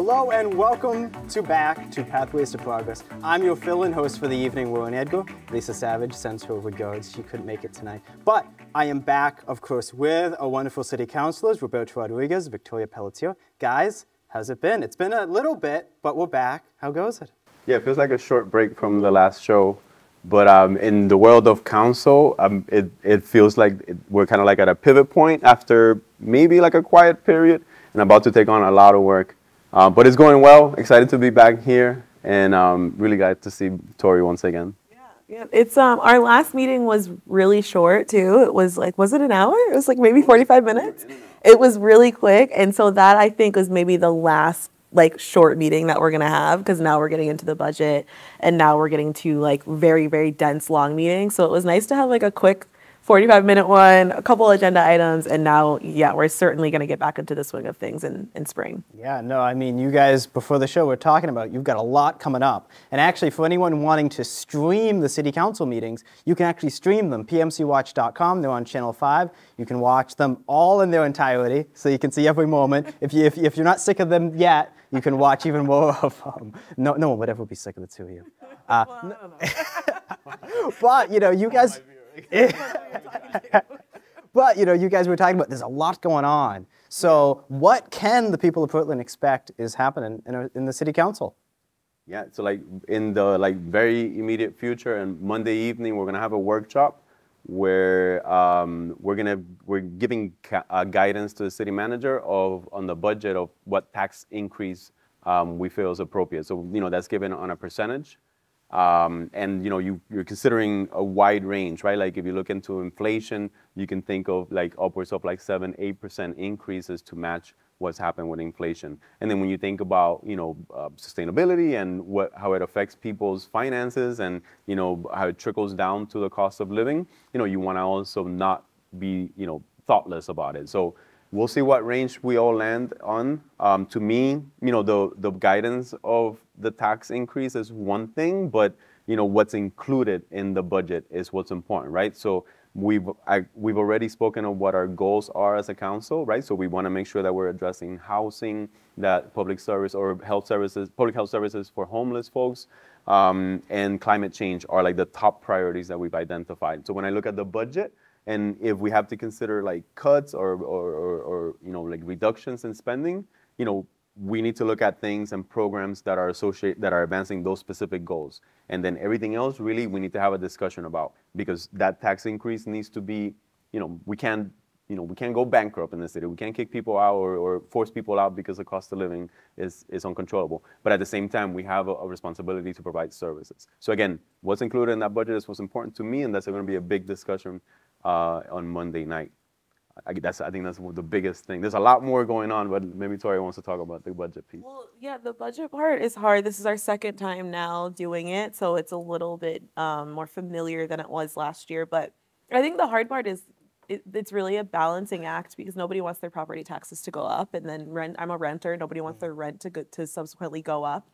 Hello and welcome to back to Pathways to Progress. I'm your fill-in host for the evening, Rowan Edgar. Lisa Savage sends her regards. She couldn't make it tonight. But I am back, of course, with our wonderful city councilors, Roberto Rodriguez, Victoria Pelletier. Guys, how's it been? It's been a little bit, but we're back. How goes it? Yeah, it feels like a short break from the last show. But um, in the world of council, um, it, it feels like it, we're kind of like at a pivot point after maybe like a quiet period and about to take on a lot of work. Uh, but it's going well. Excited to be back here and um, really glad to see Tori once again. Yeah, it's um our last meeting was really short too. It was like was it an hour? It was like maybe 45 minutes. It was really quick and so that I think was maybe the last like short meeting that we're going to have because now we're getting into the budget and now we're getting to like very very dense long meetings. So it was nice to have like a quick 45 minute one, a couple agenda items, and now, yeah, we're certainly going to get back into the swing of things in, in spring. Yeah, no, I mean, you guys, before the show, we're talking about you've got a lot coming up. And actually, for anyone wanting to stream the city council meetings, you can actually stream them. PMCWatch.com, they're on channel 5. You can watch them all in their entirety, so you can see every moment. If, you, if, if you're not sick of them yet, you can watch even more of them. No, no one would ever be sick of the two of you. Uh, well, but, you know, you guys. but you know, you guys were talking about there's a lot going on. So what can the people of Portland expect is happening in, a, in the city council? Yeah, so like in the like very immediate future and Monday evening, we're gonna have a workshop where um, we're gonna we're giving uh, guidance to the city manager of on the budget of what tax increase um, we feel is appropriate. So you know that's given on a percentage. Um, and you know you, you're considering a wide range, right? Like if you look into inflation, you can think of like upwards of like seven, eight percent increases to match what's happened with inflation. And then when you think about you know uh, sustainability and what how it affects people's finances and you know how it trickles down to the cost of living, you know you want to also not be you know thoughtless about it. So we'll see what range we all land on. Um, to me, you know, the, the guidance of the tax increase is one thing, but you know what's included in the budget is what's important, right? So we've I, we've already spoken of what our goals are as a council, right? So we want to make sure that we're addressing housing, that public service or health services, public health services for homeless folks, um, and climate change are like the top priorities that we've identified. So when I look at the budget, and if we have to consider like cuts or, or, or, or, you know like reductions in spending, you know we need to look at things and programs that are associated that are advancing those specific goals. And then everything else really we need to have a discussion about because that tax increase needs to be, you know, we can't you know, we can't go bankrupt in the city. We can't kick people out or, or force people out because the cost of living is, is uncontrollable. But at the same time, we have a, a, responsibility to provide services. So again, what's included in that budget is what's important to me, and that's going to be a big discussion uh, on Monday night. I, that's, I think that's the biggest thing. There's a lot more going on, but maybe Tori wants to talk about the budget piece. Well, yeah, the budget part is hard. This is our second time now doing it, so it's a little bit um, more familiar than it was last year. But I think the hard part is it, it's really a balancing act because nobody wants their property taxes to go up, and then rent. I'm a renter. Nobody wants their rent to go, to subsequently go up.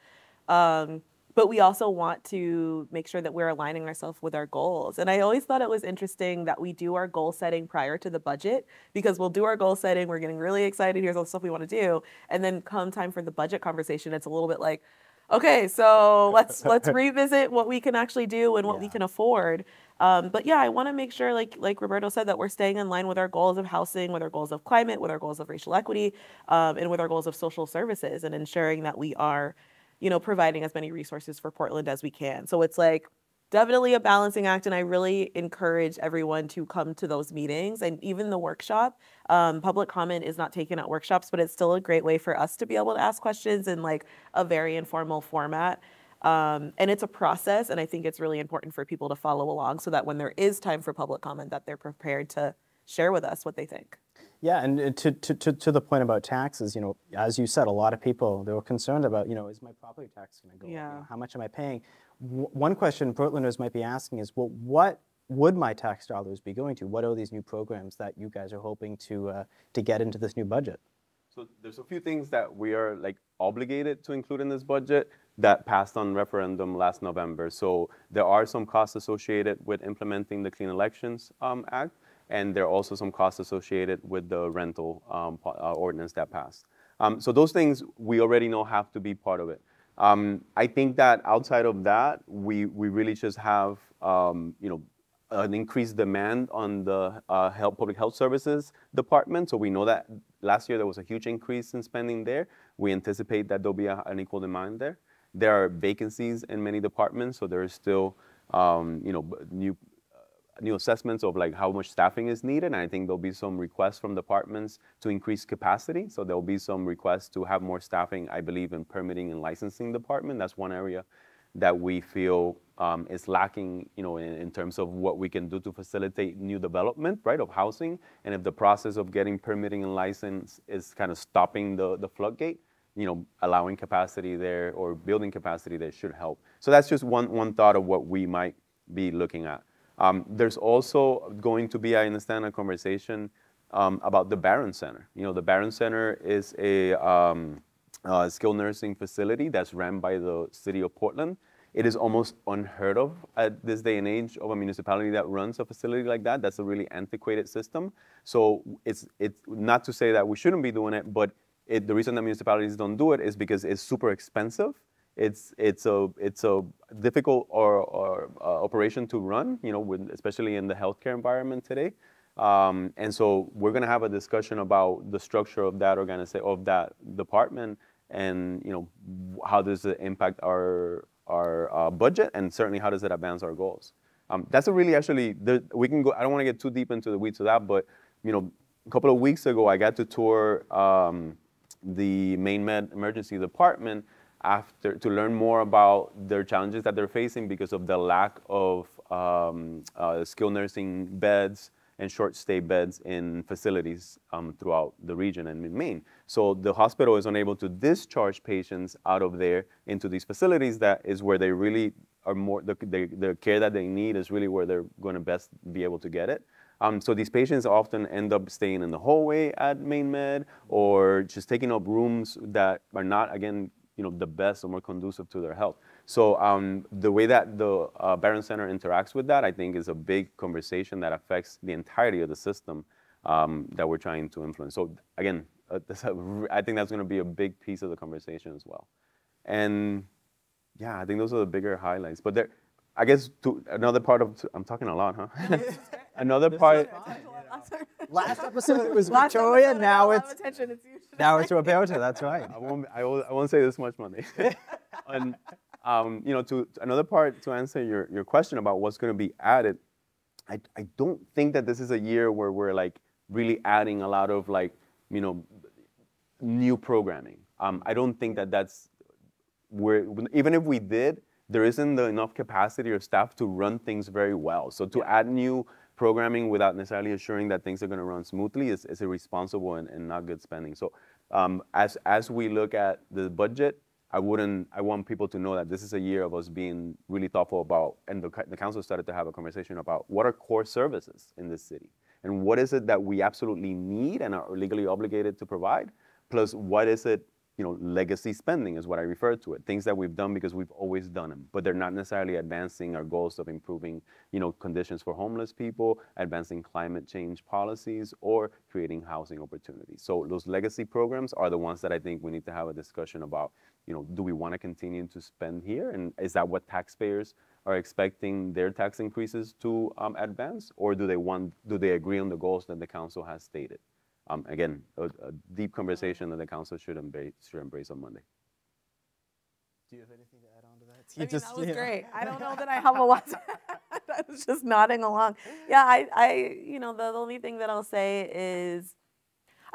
Um, but we also want to make sure that we're aligning ourselves with our goals. And I always thought it was interesting that we do our goal setting prior to the budget because we'll do our goal setting, we're getting really excited, here's all the stuff we want to do, and then come time for the budget conversation, it's a little bit like, okay, so let's let's revisit what we can actually do and what yeah. we can afford. Um, but yeah, I want to make sure, like like Roberto said, that we're staying in line with our goals of housing, with our goals of climate, with our goals of racial equity, um, and with our goals of social services, and ensuring that we are you know, providing as many resources for Portland as we can. So it's like definitely a balancing act, and I really encourage everyone to come to those meetings and even the workshop. Um, public comment is not taken at workshops, but it's still a great way for us to be able to ask questions in like a very informal format. Um, and it's a process, and I think it's really important for people to follow along so that when there is time for public comment, that they're prepared to share with us what they think. Yeah, and to, to, to, to the point about taxes, you know, as you said, a lot of people, they were concerned about, you know, is my property tax going to go yeah. up? You know, how much am I paying? W one question Portlanders might be asking is, well, what would my tax dollars be going to? What are these new programs that you guys are hoping to, uh, to get into this new budget? So there's a few things that we are like obligated to include in this budget that passed on referendum last November. So there are some costs associated with implementing the Clean Elections um, Act and there are also some costs associated with the rental um, uh, ordinance that passed. Um, so those things we already know have to be part of it. Um, I think that outside of that, we, we really just have, um, you know, an increased demand on the uh, health, public health services department. So we know that last year there was a huge increase in spending there. We anticipate that there'll be a, an equal demand there. There are vacancies in many departments, so there is still, um, you know, new new assessments of like how much staffing is needed. And I think there'll be some requests from departments to increase capacity. So there'll be some requests to have more staffing, I believe, in permitting and licensing department. That's one area that we feel um, is lacking, you know, in, in, terms of what we can do to facilitate new development, right, of housing. And if the process of getting permitting and license is kind of stopping the, the floodgate, you know, allowing capacity there or building capacity there should help. So that's just one, one thought of what we might be looking at. Um, there's also going to be, I understand, a conversation um, about the Barron Center. You know, the Barron Center is a um, uh, skilled nursing facility that's run by the city of Portland. It is almost unheard of at this day and age of a municipality that runs a facility like that. That's a really antiquated system. So it's, it's not to say that we shouldn't be doing it, but it, the reason that municipalities don't do it is because it's super expensive it's it's a it's a difficult or, or uh, operation to run, you know, with, especially in the healthcare environment today. Um, and so we're going to have a discussion about the structure of that organization of that department, and you know, how does it impact our our uh, budget, and certainly how does it advance our goals. Um, that's a really actually we can go. I don't want to get too deep into the weeds of that, but you know, a couple of weeks ago I got to tour um, the Maine Med emergency department after to learn more about their challenges that they're facing because of the lack of um, uh, skilled nursing beds and short stay beds in facilities um, throughout the region and in Maine. So the hospital is unable to discharge patients out of there into these facilities. That is where they really are more, the, the, the care that they need is really where they're going to best be able to get it. Um, so these patients often end up staying in the hallway at Maine Med or just taking up rooms that are not, again, you know, the best or more conducive to their health. So um, the way that the uh, Barron Center interacts with that, I think, is a big conversation that affects the entirety of the system um, that we're trying to influence. So again, uh, I think that's going to be a big piece of the conversation as well. And yeah, I think those are the bigger highlights. But there, I guess to another part of I'm talking a lot, huh? another part. Last episode it was Victoria. Episode, now it's attention. It's now it's Roberta. That's right. I won't. I won't, I won't say this much money. and um, you know, to another part to answer your your question about what's going to be added, I I don't think that this is a year where we're like really adding a lot of like you know new programming. Um, I don't think that that's where even if we did, there isn't the enough capacity or staff to run things very well. So to yeah. add new programming without necessarily assuring that things are going to run smoothly is, is irresponsible and, and not good spending. So um, as, as we look at the budget, I wouldn't, I want people to know that this is a year of us being really thoughtful about, and the, the council started to have a conversation about what are core services in this city? And what is it that we absolutely need and are legally obligated to provide? Plus, what is it you know, legacy spending is what I refer to it. Things that we've done because we've always done them, but they're not necessarily advancing our goals of improving, you know, conditions for homeless people, advancing climate change policies, or creating housing opportunities. So those legacy programs are the ones that I think we need to have a discussion about. You know, do we want to continue to spend here, and is that what taxpayers are expecting their tax increases to um, advance, or do they want, do they agree on the goals that the council has stated? Um, again, a, a, deep conversation that the council should embrace, should embrace on Monday. Do you have anything to add on to that? You I mean, just, that was great. I don't know that I have a lot. To I was just nodding along. Yeah, I, I, you know, the, the only thing that I'll say is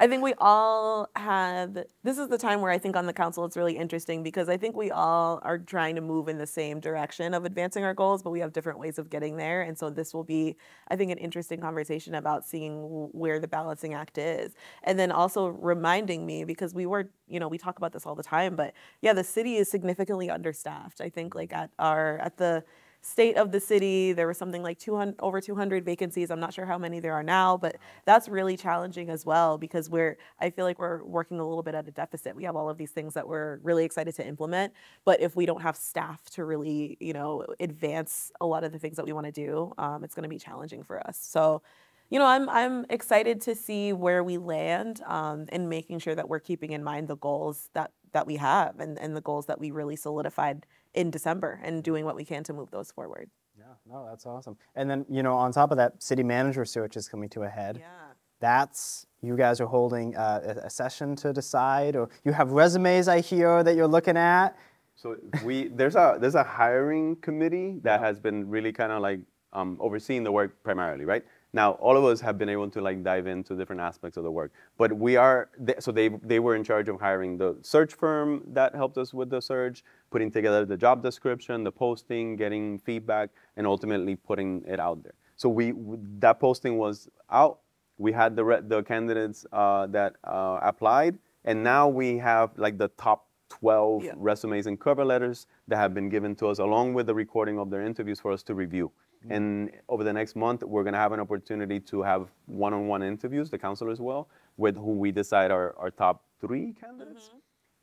I think we all have, this is the time where I think on the council it's really interesting because I think we all are trying to move in the same direction of advancing our goals, but we have different ways of getting there. And so this will be, I think, an interesting conversation about seeing where the balancing act is. And then also reminding me, because we were, you know, we talk about this all the time, but yeah, the city is significantly understaffed. I think like at our, at the, state of the city. There was something like 200, over 200 vacancies. I'm not sure how many there are now, but that's really challenging as well because we're, I feel like we're working a little bit at a deficit. We have all of these things that we're really excited to implement, but if we don't have staff to really, you know, advance a lot of the things that we want to do, um, it's going to be challenging for us. So you know, I'm I'm excited to see where we land um, and making sure that we're keeping in mind the goals that that we have and, and the goals that we really solidified in December and doing what we can to move those forward. Yeah, no, that's awesome. And then, you know, on top of that, city manager search is coming to a head. Yeah. That's, you guys are holding uh, a, a session to decide, or you have resumes, I hear, that you're looking at. So we there's a there's a hiring committee that has been really kind of like um, overseeing the work primarily, right? Now all of us have been able to like dive into different aspects of the work, but we are so they they were in charge of hiring the search firm that helped us with the search, putting together the job description, the posting, getting feedback, and ultimately putting it out there. So we that posting was out. We had the the candidates uh, that uh, applied, and now we have like the top 12 Yeah. resumes and cover letters that have been given to us, along with the recording of their interviews for us to review. And over the next month, we're going to have an opportunity to have one-on-one interviews, the counselors will, with who we decide are our top three candidates.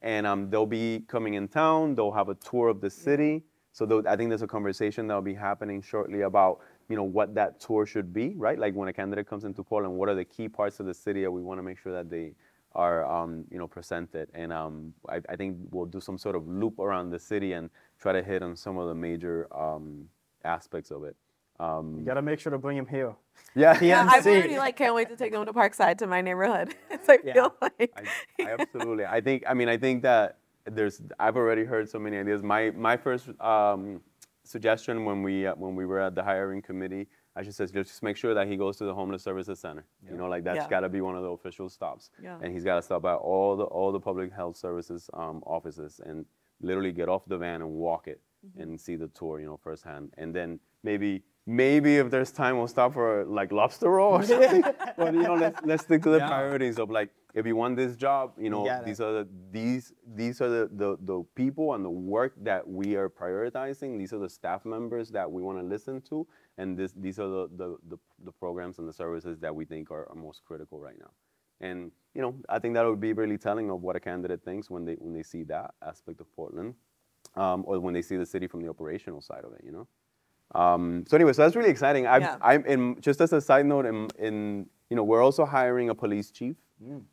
And um, they'll be coming in town. They'll have a tour of the city. So I think there's a conversation that'll be happening shortly about you know what that tour should be, right? Like when a candidate comes into Portland, what are the key parts of the city that we want to make sure that they are um, you know presented. And um, I, I think we'll do some sort of loop around the city and try to hit on some of the major um, aspects of it. Um, You got to make sure to bring him here. yeah, Yeah, I'm already like can't wait to take him to Parkside to my neighborhood. It's I Yeah. feel like I, I absolutely. I think. I mean, I think that there's. I've already heard so many ideas. My my first um, suggestion when we uh, when we were at the hiring committee, I should say, just make sure that he goes to the homeless services center. You know, like that's Yeah. got to be one of the official stops. Yeah. And he's got to stop by all the all the public health services um, offices and literally get off the van and walk it Mm-hmm. and see the tour, you know, firsthand. And then maybe maybe if there's time, we'll stop for like lobster roll or something. but you know, let's let's stick to the Yeah. priorities of like if you want this job, you know, got it. these are the these these are the, the the people and the work that we are prioritizing. These are the staff members that we want to listen to, and this these are the the, the, the programs and the services that we think are, are most critical right now. And you know, I think that would be really telling of what a candidate thinks when they when they see that aspect of Portland, um, or when they see the city from the operational side of it. You know. Um, so anyway, so that's really exciting. I've, Yeah. I'm in, just as a side note, in, in you know, we're also hiring a police chief.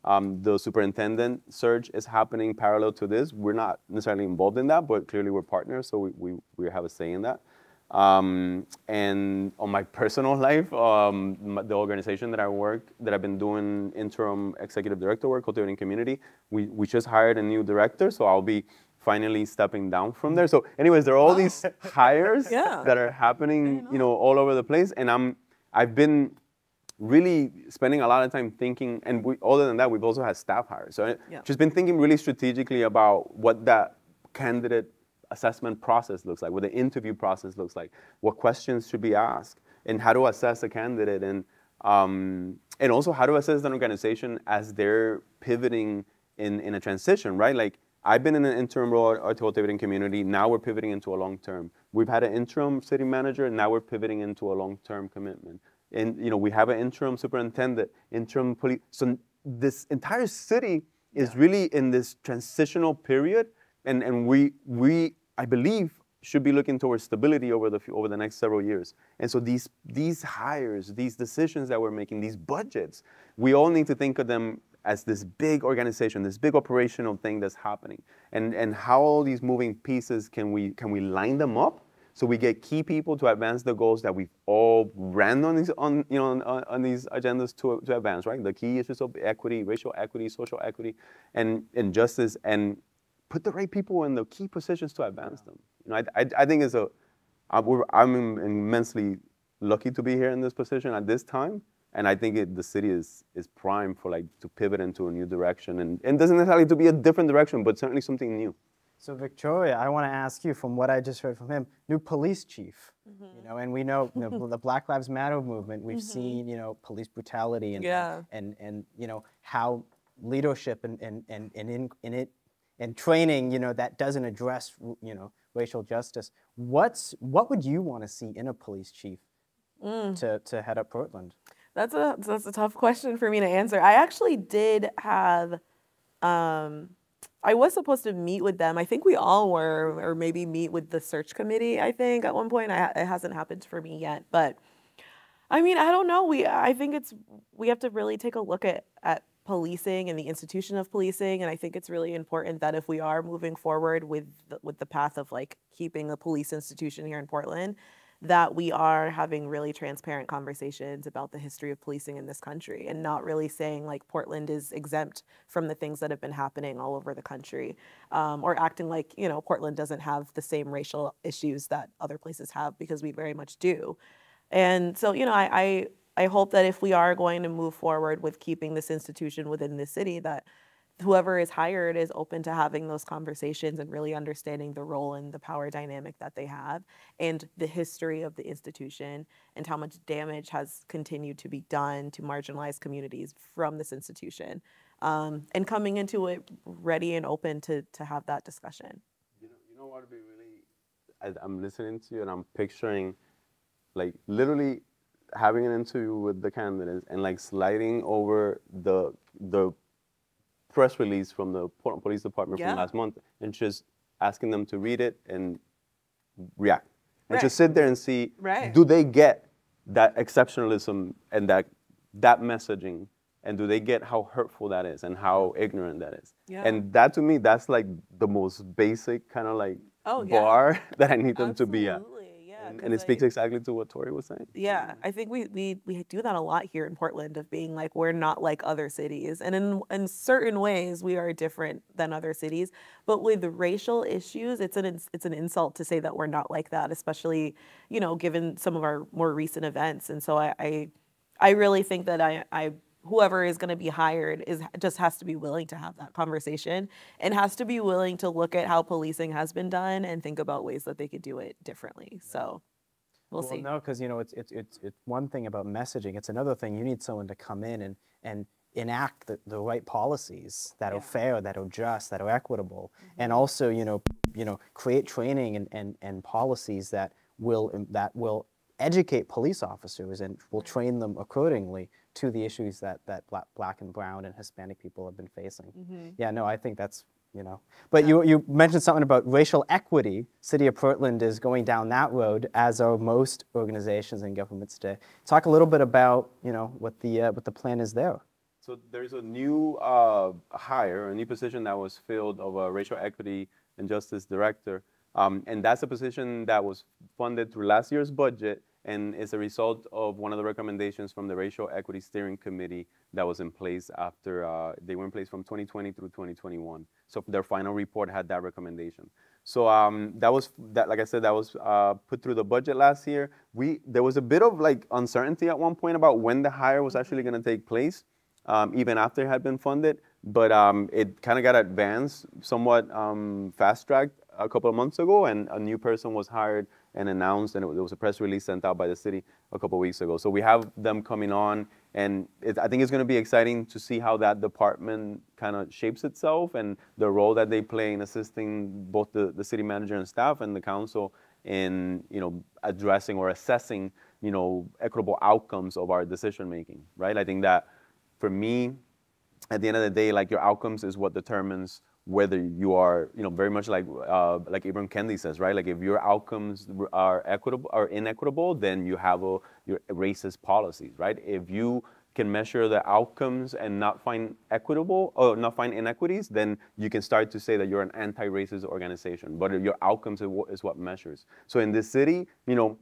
Um, the superintendent search is happening parallel to this. We're not necessarily involved in that, but clearly we're partners, so we, we, we have a say in that. Um, and on my personal life, um, my- the organization that I work, that I've been doing interim executive director work, cultivating community, we, we just hired a new director, so I'll be finally stepping down from there. So, anyways, there are all these hires Yeah. that are happening, you know, all over the place, and I'm I've been really spending a lot of time thinking, and we, other than that, we've also had staff hires. So, Yeah. just been thinking really strategically about what that candidate assessment process looks like, what the interview process looks like, what questions should be asked, and how to assess a candidate, and um, and also how to assess an organization as they're pivoting in, in a transition, right? Like I've been in an interim role at our cultivating community. Now we're pivoting into a long term. We've had an interim city manager. and Now we're pivoting into a long term commitment. And you know we have an interim superintendent, interim police. So this entire city is really in this transitional period, and and we we I believe should be looking towards stability over the few- over the next several years. And so these these hires, these decisions that we're making, these budgets, we all need to think of them as this big organization, this big operational thing that's happening. And and how all these moving pieces can we can we line them up so we get key people to advance the goals that we've all ran on these on you know on, on these agendas to, to advance, right? The key issues of equity, racial equity, social equity, and, and justice, and put the right people in the key positions to advance them. You know, I, I, I think it's a, I, we're, I'm im- immensely lucky to be here in this position at this time, and I think it, the city is is primed for like to pivot into a new direction, and and doesn't necessarily to be a different direction, but certainly something new. So Victoria, I want to ask you, from what I just heard from him, new police chief. Mm-hmm. You know, and we know, you know the Black Lives Matter movement. We've mm-hmm. seen, you know, police brutality and Yeah. and and you know how leadership and and and, and in, in it and training, you know, that doesn't address, you know, racial justice. What's what would you want to see in a police chief mm. to to head up Portland? That's a that's a tough question for me to answer. I actually did have um I was supposed to meet with them. I think we all were or maybe meet with the search committee, I think at one point. I, it hasn't happened for me yet, but I mean, I don't know. We I think it's we have to really take a look at at policing and the institution of policing and I think it's really important that if we are moving forward with the, with the path of like keeping the police institution here in Portland that we are having really transparent conversations about the history of policing in this country and not really saying like Portland is exempt from the things that have been happening all over the country um, or acting like, you know, Portland doesn't have the same racial issues that other places have because we very much do. And so, you know, I, I, I hope that if we are going to move forward with keeping this institution within the city, that whoever is hired is open to having those conversations and really understanding the role and the power dynamic that they have and the history of the institution and how much damage has continued to be done to marginalized communities from this institution um, and coming into it ready and open to, to have that discussion. You know, you know what would be really as i'm listening to you and i'm picturing like literally having an interview with the candidates and like sliding over the the press release from the Portland Police Department Yeah. from last month and just asking them to read it and react. And Right. just sit there and see Right. do they get that exceptionalism and that that messaging and do they get how hurtful that is and how ignorant that is? Yeah. And that to me that's like the most basic kind of like Oh, yeah. bar that I need them to be at. Yeah, And, and it speaks like- exactly to what Tori was saying. Yeah, I think we, we we do that a lot here in Portland of being like we're not like other cities. And in in certain ways we are different than other cities, but with racial issues it's an it's an insult to say that we're not like that, especially, you know, given some of our more recent events. And so I I, I really think that I I whoever is going to be hired is just has to be willing to have that conversation and has to be willing to look at how policing has been done and think about ways that they could do it differently. So we'll, well, see. no, because you know it's it's it's it's one thing about messaging. It's another thing. You need someone to come in and and enact the, the right policies that are fair, that are just, that are equitable, and Mm-hmm. also you know you know create training and, and, and policies that will that will educate police officers and will train them accordingly to the issues that that black, black and brown and Hispanic people have been facing. Mm-hmm. Yeah, no, I think that's you know. But you you mentioned something about racial equity. City of Portland is going down that road, as are most organizations and governments today. Talk a little bit about you know what the uh, what the plan is there. So there's a new uh, hire, a new position that was filled of a racial equity and justice director. Um, and that's a position that was funded through last year's budget and is a result of one of the recommendations from the Racial Equity Steering Committee that was in place after uh, they were in place from 2020 through 2021. So their final report had that recommendation. So um, that was that. Like I said, that was uh, put through the budget last year. We there was a bit of like uncertainty at one point about when the hire was actually going to take place um, even after it had been funded. But um, it kind of got advanced, somewhat um, fast tracked a couple of months ago, and a new person was hired and announced, and it, there was a press release sent out by the city a couple weeks ago. So we have them coming on, and it, I think it's going to be exciting to see how that department kind of shapes itself and the role that they play in assisting both the, the city manager and staff and the council in you know addressing or assessing you know equitable outcomes of our decision making. Right? I think that for me, at the end of the day, like your outcomes is what determines whether you are, you know, very much like uh, like Ibram Kendi says, right? Like if your outcomes are equitable or inequitable, then you have a your racist policies, right? If you can measure the outcomes and not find equitable or not find inequities, then you can start to say that you're an anti-racist organization. But your outcomes is what measures. So in this city, you know,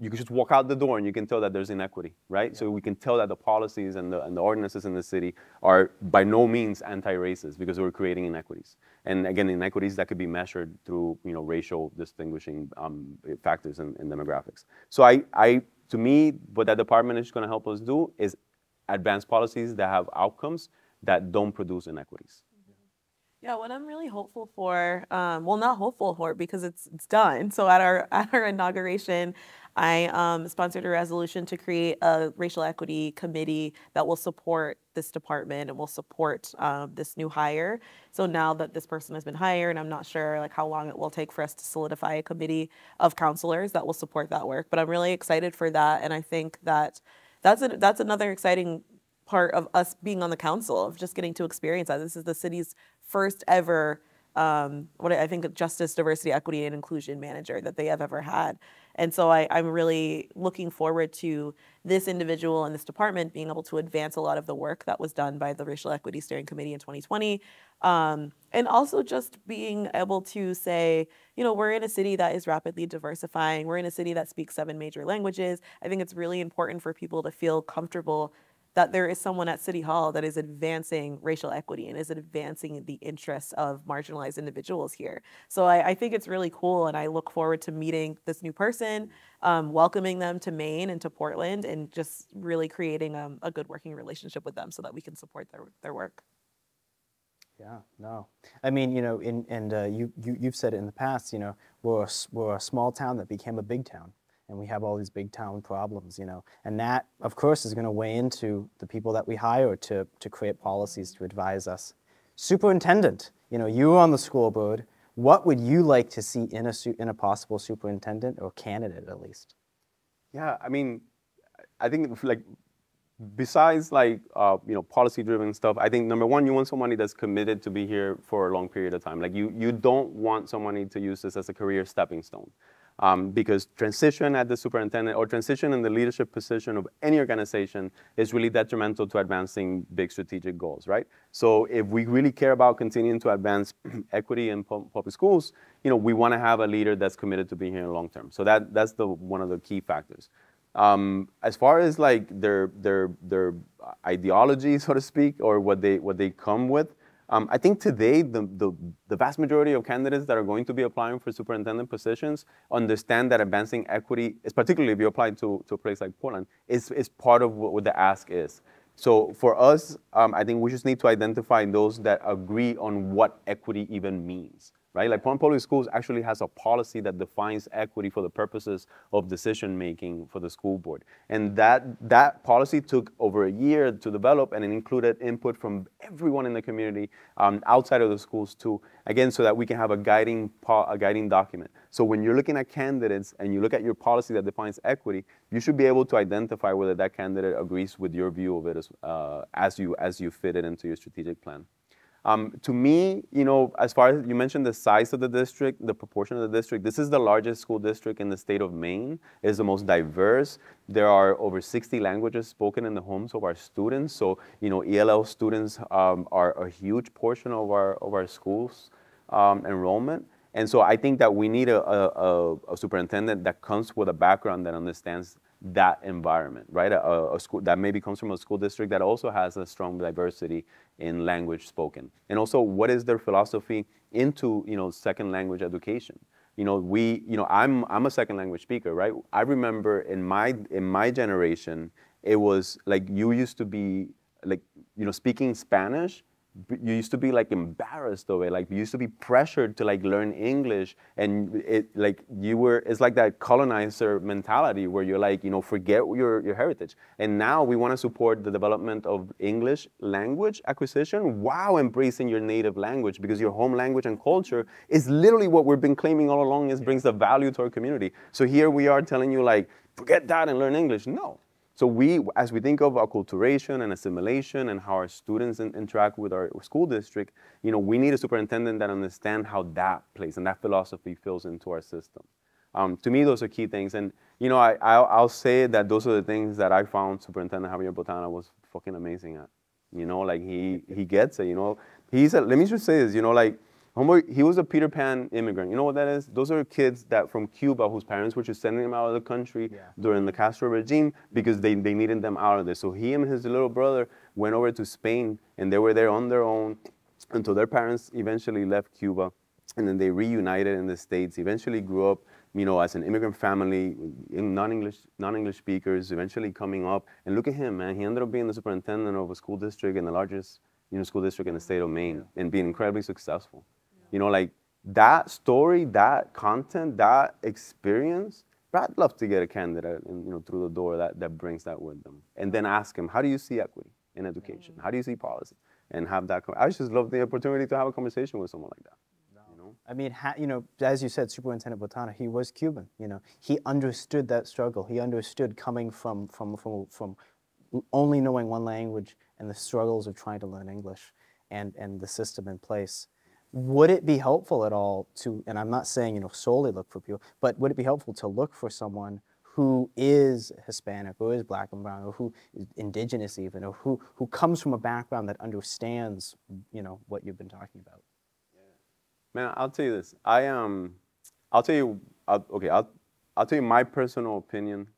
you can just walk out the door and you can tell that there's inequity, right? So we can tell that the policies and the, and the ordinances in the city are by no means anti-racist because we're creating inequities. And again, inequities that could be measured through you know racial distinguishing um, factors and, and demographics. So I, I, to me, what that department is going to help us do is advance policies that have outcomes that don't produce inequities. Yeah, what I'm really hopeful for, um, well, not hopeful for because it's it's done. So at our at our inauguration, I um, sponsored a resolution to create a racial equity committee that will support this department and will support um, this new hire. So now that this person has been hired, and I'm not sure like how long it will take for us to solidify a committee of counselors that will support that work. But I'm really excited for that, and I think that that's that's another exciting part of us being on the council of just getting to experience that. This is the city's first ever, um, what I think, justice, diversity, equity, and inclusion manager that they have ever had, And so I, I'm really looking forward to this individual and this department being able to advance a lot of the work that was done by the Racial Equity Steering Committee in 2020. Um, and also just being able to say, you know, we're in a city that is rapidly diversifying. We're in a city that speaks seven major languages. I think it's really important for people to feel comfortable that there is someone at City Hall that is advancing racial equity and is advancing the interests of marginalized individuals here. So I, I think it's really cool, and I look forward to meeting this new person, um, welcoming them to Maine and to Portland, and just really creating um, a good working relationship with them so that we can support their, their work. Yeah, no. I mean, you know, in, and uh, you, you, you've said it in the past, you know, we're a, we're a small town that became a big town and we have all these big town problems, you know. And that, of course, is going to weigh into the people that we hire to, to create policies to advise us. Superintendent, you know, you on the school board. What would you like to see in a, in a possible superintendent or candidate at least? Yeah, I mean, I think like besides like uh, you know policy driven stuff i think number one you want somebody that's committed to be here for a long period of time like you you don't want somebody to use this as a career stepping stone um, because transition at the superintendent or transition in the leadership position of any organization is really detrimental to advancing big strategic goals, right? So if we really care about continuing to advance equity in public schools, you know, we want to have a leader that's committed to being here long term. So that that's the one of the key factors. Um, as far as like their their their ideology, so to speak, or what they what they come with, um, I think today, the, the, the, vast majority of candidates that are going to be applying for superintendent positions understand that advancing equity, is particularly if you apply to, to a place like Portland, is, is part of what, what the ask is. So for us, um, I think we just need to identify those that agree on what equity even means right? Like Portland Public Schools actually has a policy that defines equity for the purposes of decision making for the school board. And that, that policy took over a year to develop and it included input from everyone in the community um, outside of the schools too, again, so that we can have a guiding, a guiding document. So when you're looking at candidates and you look at your policy that defines equity, you should be able to identify whether that candidate agrees with your view of it as, uh, as, you, as you fit it into your strategic plan. Um, to me, you know, as far as you mentioned the size of the district, the proportion of the district, this is the largest school district in the state of Maine. It is the most diverse. There are over 60 languages spoken in the homes of our students. So, you know, ELL students um, are a huge portion of our, of our schools um, enrollment. And so I think that we need a, a, a superintendent that comes with a background that understands that environment, right? A, a, school that maybe comes from a school district that also has a strong diversity in language spoken. And also, what is their philosophy into, you know, second language education? You know, we, you know, I'm, I'm a second language speaker, right? I remember in my, in my generation, it was like you used to be like, you know, speaking Spanish you used to be like embarrassed of it like you used to be pressured to like learn english and it like you were it's like that colonizer mentality where you're like you know forget your, your heritage. And now we want to support the development of english language acquisition while embracing your native language because your home language and culture is literally what we've been claiming all along is brings the value to our community. So here we are telling you like forget that and learn english. No so we, as we think of acculturation and assimilation and how our students in, interact with our school district, you know, we need a superintendent that understands how that plays and that philosophy fills into our system. Um, to me, those are key things. And, you know, I, I'll, I'll, say that those are the things that I found Superintendent Xavier Botana was fucking amazing at. You know, like he, he gets it, you know. He's a, let me just say this, you know, like Homeboy, he was a Peter Pan immigrant. You know what that is? Those are kids that from Cuba whose parents were just sending them out of the country yeah. during the Castro regime because they, they needed them out of there. So he and his little brother went over to Spain and they were there on their own until their parents eventually left Cuba and then they reunited in the States, eventually grew up you know, as an immigrant family, non-English, non-English speakers, eventually coming up. And look at him, man. He ended up being the superintendent of a school district in the largest you know, school district in the state of Maine yeah. and being incredibly successful. You know, like that story, that content, that experience, I'd love to get a candidate and, you know, through the door that, that brings that with them. And then ask him, how do you see equity in education? Mm. How do you see policy? And have that, I just love the opportunity to have a conversation with someone like that. You know? I mean, you know, as you said, Superintendent Botana, he was Cuban. You know, he understood that struggle. He understood coming from from from from only knowing one language and the struggles of trying to learn English, and and the system in place. Would it be helpful at all to, and I'm not saying you know solely look for people, but would it be helpful to look for someone who is Hispanic, who is black and brown, or who is indigenous even, or who, who comes from a background that understands, you know, what you've been talking about? Man, I'll tell you this. I um, I'll tell you. I'll, okay, I'll I'll tell you my personal opinion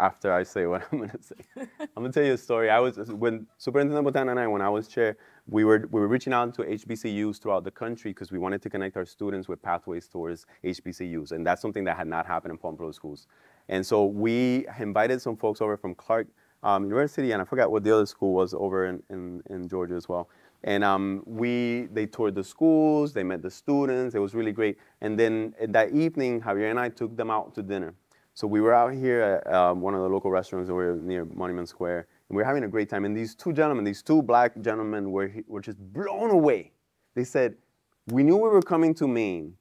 after I say what I'm gonna say. I'm gonna tell you a story. I was when Superintendent Botana and I, when I was chair, we were we were reaching out to HBCUs throughout the country because we wanted to connect our students with pathways towards HBCUs, and that's something that had not happened in Palm Pro schools. And so we invited some folks over from Clark um, University, and I forgot what the other school was over in, in, in Georgia as well. And um, we, they toured the schools, they met the students, it was really great. And then that evening, Xavier and I took them out to dinner. So we were out here at um, one of the local restaurants over near Monument Square, and we were having a great time. And these two gentlemen, these two black gentlemen, were, were just blown away. They said, we knew we were coming to Maine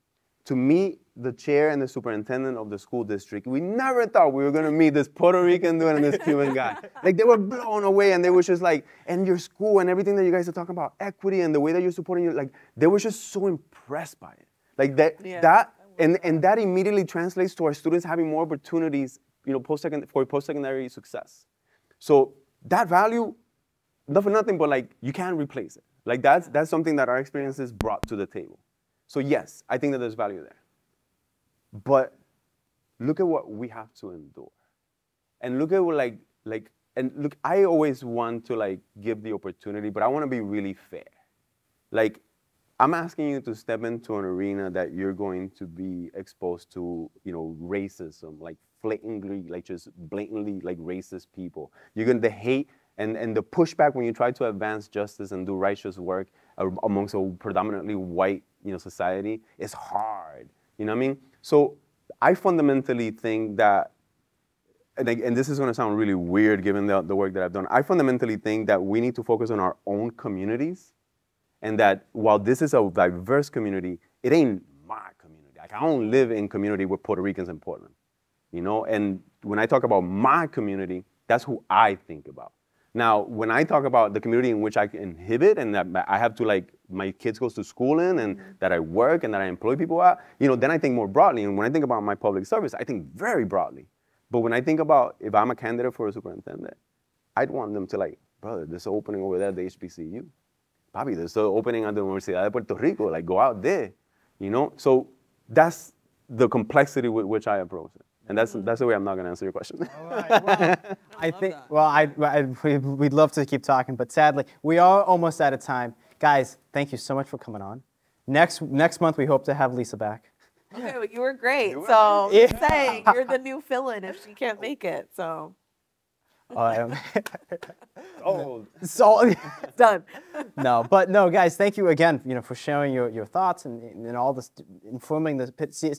to meet the chair and the superintendent of the school district. We never thought we were gonna meet this Puerto Rican dude and this Cuban guy. Like they were blown away and they were just like, and your school and everything that you guys are talking about, equity and the way that you're supporting you, like they were just so impressed by it. Like that, Yeah, that, and, and that immediately translates to our students having more opportunities, you know, post for post-secondary success. So that value, not for nothing, but like you can't replace it. Like that's that's something that our experiences brought to the table. So yes, I think that there's value there. But look at what we have to endure. And look at what like like and look, I always want to like give the opportunity, but I want to be really fair. Like I'm asking you to step into an arena that you're going to be exposed to, you know, racism, like blatantly, like just blatantly like racist people. You're going to hate and, and the pushback when you try to advance justice and do righteous work amongst a predominantly white, you know, society is hard. You know what I mean? So I fundamentally think that, and, and this is going to sound really weird given the, the work that I've done. I fundamentally think that we need to focus on our own communities, and that while this is a diverse community, it ain't my community. Like I don't live in community with Puerto Ricans in Portland, you know. And when I talk about my community, that's who I think about. Now, when I talk about the community in which I inhibit and that I have to like my kids goes to school in and mm-hmm. that I work and that I employ people at, you know, then I think more broadly. And when I think about my public service, I think very broadly. But when I think about if I'm a candidate for a superintendent, I'd want them to like, brother, there's an opening over there at the HBCU. Papi, there's an opening at the Universidad de Puerto Rico. Like, go out there, you know? So that's the complexity with which I approach it. And that's, mm-hmm. that's the way I'm not going to answer your question. All right. Well, I think, well, I, I, we'd love to keep talking, but sadly, we are almost out of time. Guys, thank you so much for coming on. Next, next month, we hope to have Lisa back. Okay, well, you were great. You were so, yeah. saying you're the new fill-in if she can't make it. So. Um, oh, so done. no, but no, guys, thank you again, you know, for sharing your, your thoughts and, and all this, informing the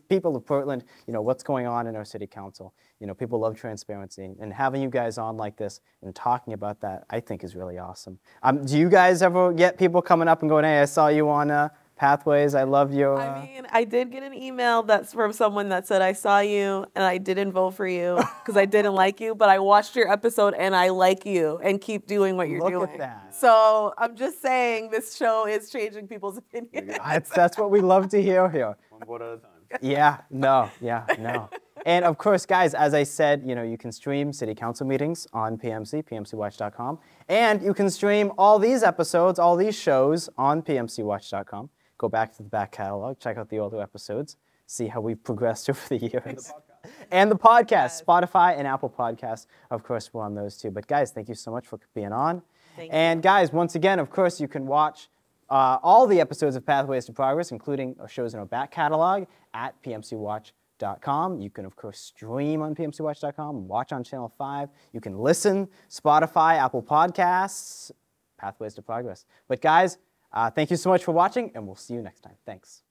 people of Portland, you know, what's going on in our city council. You know, people love transparency, and having you guys on like this and talking about that, I think, is really awesome. Um, do you guys ever get people coming up and going, "Hey, I saw you on"? Uh, pathways. I love your. Uh... I mean, I did get an email that's from someone that said I saw you and I didn't vote for you because I didn't like you, but I watched your episode and I like you and keep doing what you're Look doing. At that. So I'm just saying this show is changing people's opinions. that's, that's what we love to hear here. One vote at a time. Yeah. No. Yeah. No. And of course, guys, as I said, you know, you can stream city council meetings on PMC, pmcwatch.com, and you can stream all these episodes, all these shows on pmcwatch.com go back to the back catalog, check out the older episodes, see how we've progressed over the years. And the podcast, and the podcast Spotify and Apple Podcasts. Of course, we're on those too. But guys, thank you so much for being on. Thank and you. guys, once again, of course, you can watch uh, all the episodes of Pathways to Progress, including our shows in our back catalog at pmcwatch.com. You can, of course, stream on pmcwatch.com, watch on Channel 5. You can listen, Spotify, Apple Podcasts, Pathways to Progress. But guys, uh, thank you so much for watching, and we'll see you next time. Thanks.